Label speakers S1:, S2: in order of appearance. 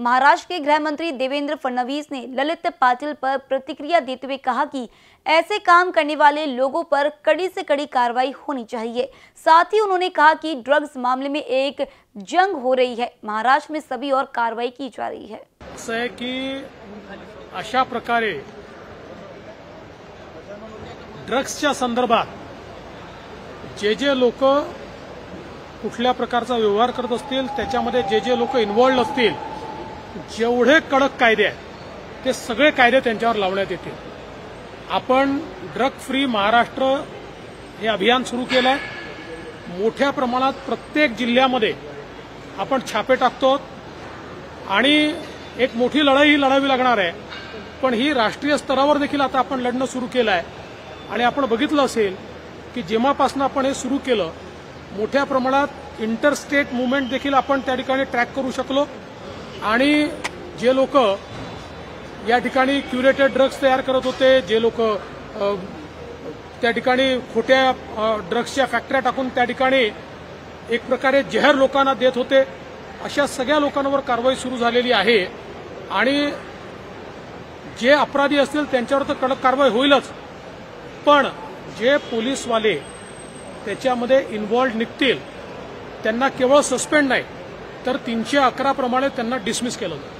S1: महाराष्ट्र के गृह मंत्री देवेंद्र फडणवीस ने ललित पाटिल पर प्रतिक्रिया देते हुए कहा कि ऐसे काम करने वाले लोगों पर कड़ी से कड़ी कार्रवाई होनी चाहिए। साथ ही उन्होंने कहा कि ड्रग्स मामले में एक जंग हो रही है। महाराष्ट्र में सभी और कार्रवाई की जा रही है।
S2: की अशा प्रकारे ड्रग्सच्या संदर्भात जे जे लोक कुठल्या प्रकारचा व्यवहार करत जे जे इन्व्हॉल्ड असतील जेवढे कडक कायदे आहेत ते सगळे कायदे त्यांच्यावर लावण्यात येतील. आपण ड्रग फ्री महाराष्ट्र हे अभियान सुरू केलं आहे मोठ्या प्रमाणात प्रत्येक जिल्ह्यामध्ये आपण छापे टाकतो. आणि एक मोठी लढाई ही लढावी लागणार आहे. पण ही राष्ट्रीय स्तरावर देखील आता आपण लढणं सुरू केलं आहे आणि आपण बघितलं असेल की जेव्हापासून आपण हे सुरू केलं मोठ्या प्रमाणात इंटरस्टेट मुवमेंट देखील आपण त्या ठिकाणी ट्रॅक करू शकलो. आणि जे लोक या ठिकाणी क्युरेटेड ड्रग्ज तयार करत होते जे लोक त्या ठिकाणी खोट्या ड्रग्सच्या फॅक्टऱ्या टाकून त्या ठिकाणी एक प्रकारे जहर लोकांना देत होते. अशा सगळ्या लोकांवर कारवाई सुरू झालेली आहे. आणि जे अपराधी असतील त्यांच्यावर तर कडक कारवाई होईलच. पण जे पोलीसवाले त्याच्यामध्ये इन्व्हॉल्ड निघतील त्यांना केवळ सस्पेंड नाही. तर तीनशे अकरा प्रमाणे त्यांना डिसमिस केलं होतं